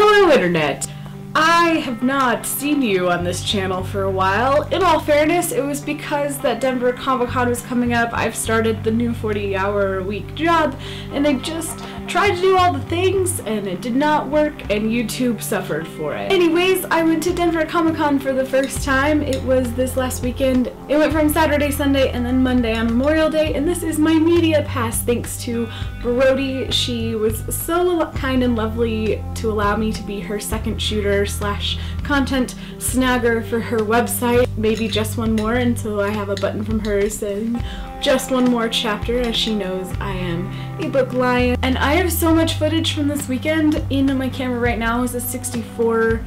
Hello Internet! I have not seen you on this channel for a while. In all fairness, it was because that Denver Comic Con was coming up, I've started the new 40 hour week job, and I just tried to do all the things and it did not work and YouTube suffered for it. Anyways, I went to Denver Comic Con for the first time. It was this last weekend. It went from Saturday, Sunday, and then Monday on Memorial Day, and this is my media pass thanks to Brodie. She was so kind and lovely to allow me to be her second shooter slash content snagger for her website. Maybe just one more until I have a button from her saying just one more chapter as she knows I am a book lion. And I have so much footage from this weekend in my camera right now is a 64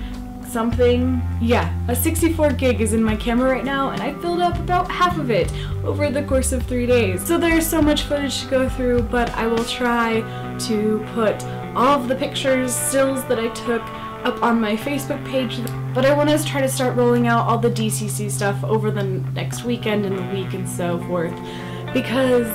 something. Yeah, a 64 gig is in my camera right now and I filled up about half of it over the course of three days. So there's so much footage to go through, but I will try to put all of the pictures, stills that I took up on my Facebook page, but I want to try to start rolling out all the DCC stuff over the next weekend and the week and so forth, because,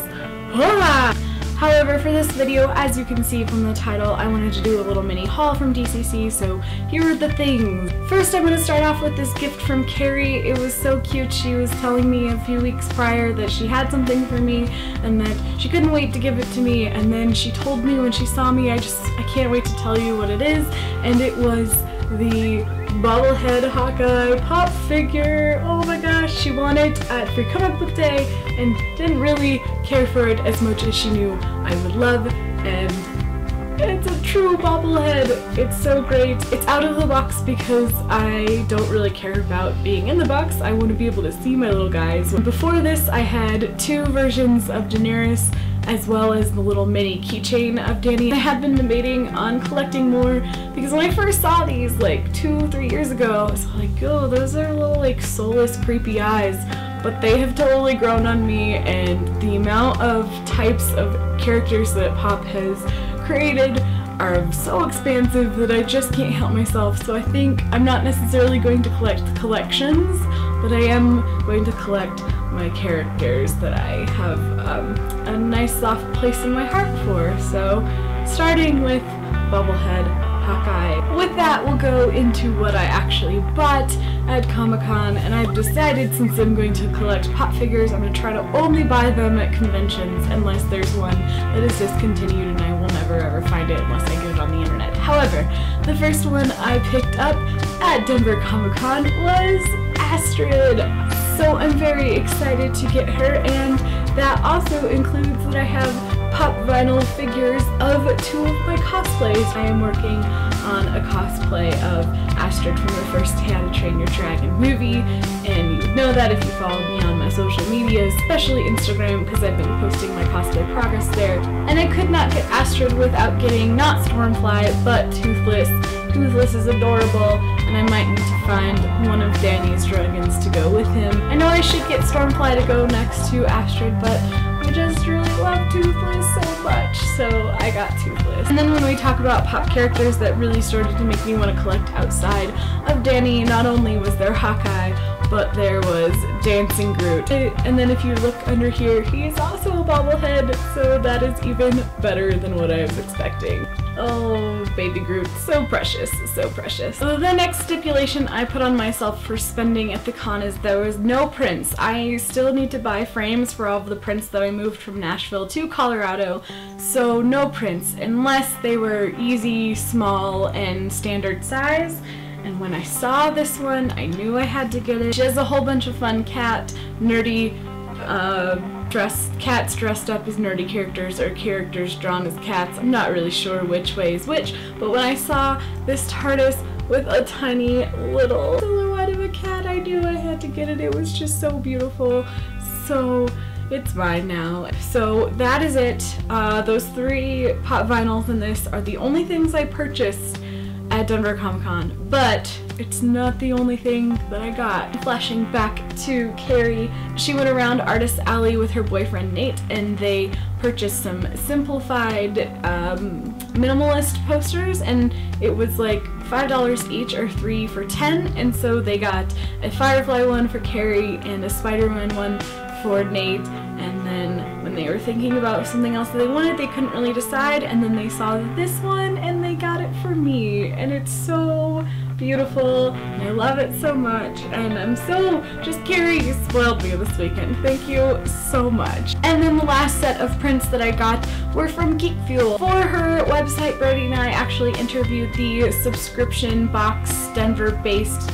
hola! However, for this video, as you can see from the title, I wanted to do a little mini haul from DCC, so here are the things. First, I'm going to start off with this gift from Carrie. It was so cute. She was telling me a few weeks prior that she had something for me and that she couldn't wait to give it to me, and then she told me when she saw me, I just, I can't wait to tell you what it is, and it was the bobblehead Hawkeye pop figure. Oh my gosh, she won it at Free Comic Book Day and didn't really care for it as much as she knew I would love and it's a true bobblehead. It's so great. It's out of the box because I don't really care about being in the box. I want to be able to see my little guys. Before this, I had two versions of Daenerys as well as the little mini keychain of Dany. I had been debating on collecting more because when I first saw these like two, three years ago, I was like, oh, those are little like soulless, creepy eyes. But they have totally grown on me and the amount of types of characters that Pop has created are so expansive that I just can't help myself. So I think I'm not necessarily going to collect collections, but I am going to collect my characters that I have um, a nice soft place in my heart for. So starting with Bobblehead Hawkeye. With that, we'll go into what I actually bought at Comic-Con, and I've decided since I'm going to collect pop figures, I'm going to try to only buy them at conventions unless there's one that is discontinued and I will never ever find it unless I get it on the internet. However, the first one I picked up at Denver Comic-Con was Astrid so I'm very excited to get her and that also includes that I have pop vinyl figures of two of my cosplays. I am working on a cosplay of Astrid from the first How to Train Your Dragon movie and you know that if you follow me on my social media, especially Instagram because I've been posting my cosplay progress there. And I could not get Astrid without getting not Stormfly but Toothless. Toothless is adorable and I might need to find one of Dany's dragons to go with him. I know I should get Stormfly to go next to Astrid, but I just really love Toothless so much, so I got Toothless. And then when we talk about pop characters that really started to make me want to collect outside of Dany, not only was there Hawkeye, but there was Dancing Groot. And then if you look under here, he's also a bobblehead, so that is even better than what I was expecting. Oh, baby Groot, so precious, so precious. The next stipulation I put on myself for spending at the con is there was no prints. I still need to buy frames for all of the prints that I moved from Nashville to Colorado, so no prints, unless they were easy, small, and standard size. And when I saw this one, I knew I had to get it. She has a whole bunch of fun cat, nerdy, uh, dressed cats dressed up as nerdy characters or characters drawn as cats. I'm not really sure which way is which, but when I saw this TARDIS with a tiny little silhouette of a cat, I knew I had to get it. It was just so beautiful. So it's mine now. So that is it. Uh, those three pop vinyls in this are the only things I purchased at Denver Comic Con, but it's not the only thing that I got. Flashing back to Carrie, she went around Artist Alley with her boyfriend Nate and they purchased some simplified um, minimalist posters and it was like $5 each or 3 for 10 and so they got a Firefly one for Carrie and a Spider-Man one for Nate and then when they were thinking about something else that they wanted they couldn't really decide and then they saw this one and they got and it's so beautiful, and I love it so much, and I'm so just Carrie, you spoiled me this weekend. Thank you so much. And then the last set of prints that I got were from Geek Fuel. For her website, Brodie and I actually interviewed the subscription box Denver-based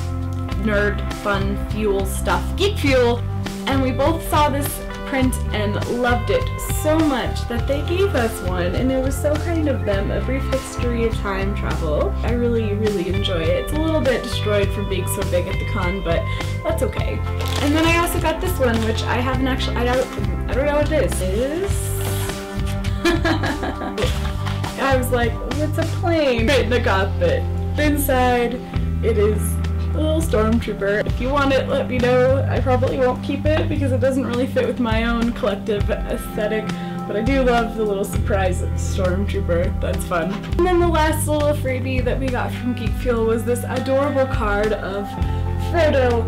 nerd fun fuel stuff, Geek Fuel, and we both saw this print and loved it so much that they gave us one and it was so kind of them, a brief history of time travel. I really, really enjoy it. It's a little bit destroyed from being so big at the con, but that's okay. And then I also got this one, which I haven't actually, I don't, I don't know what this is. I was like, what's a plane? And I got it. Inside, it is little stormtrooper. If you want it, let me know. I probably won't keep it because it doesn't really fit with my own collective aesthetic, but I do love the little surprise stormtrooper. That's fun. And then the last little freebie that we got from Geek Fuel was this adorable card of Frodo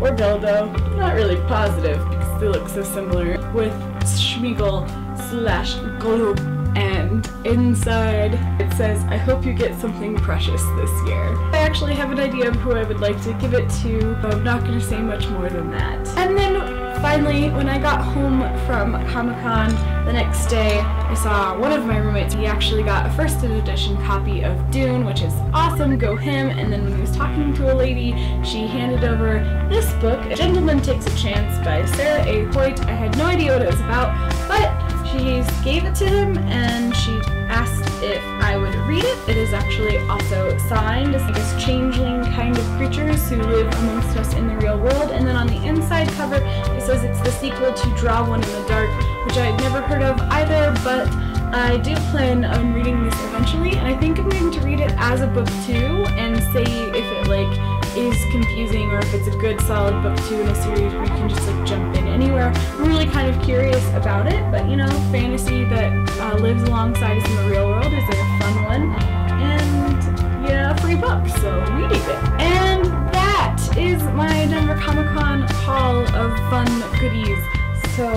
or Bilbo, not really positive because they look so similar, with Smeagol slash Gollum and inside it says, I hope you get something precious this year. I actually have an idea of who I would like to give it to, but I'm not going to say much more than that. And then finally, when I got home from Comic-Con the next day, I saw one of my roommates, he actually got a first edition copy of Dune, which is awesome, go him, and then when he was talking to a lady, she handed over this book, A Gentleman Takes a Chance by Sarah A. Hoyt. I had no idea what it was about, but she gave it to him and she asked if I would read it. It is actually also signed as this changeling kind of creatures who live amongst us in the real world. And then on the inside cover, it says it's the sequel to Draw One in the Dark, which I had never heard of either, but I do plan on reading this eventually, and I think I'm going to read it as a book two, and say if it like is confusing or if it's a good solid book two in a series where you can just like jump in anywhere. I'm really kind of curious about it, but you know, fantasy that uh, lives alongside us in the real world is a fun one, and yeah, free book, so reading it. And that is my Denver Comic Con haul of fun goodies. So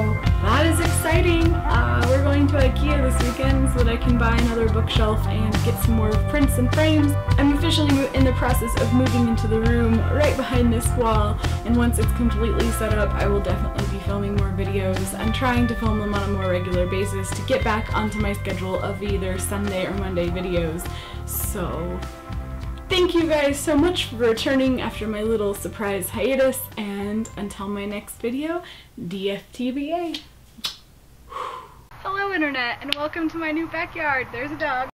that is exciting. Uh, we're going to Ikea this weekend so that I can buy another bookshelf and get some more prints and frames. I'm officially in the process of moving into the room right behind this wall and once it's completely set up I will definitely be filming more videos. I'm trying to film them on a more regular basis to get back onto my schedule of either Sunday or Monday videos. So Thank you guys so much for returning after my little surprise hiatus, and until my next video, DFTBA. Hello Internet, and welcome to my new backyard. There's a dog.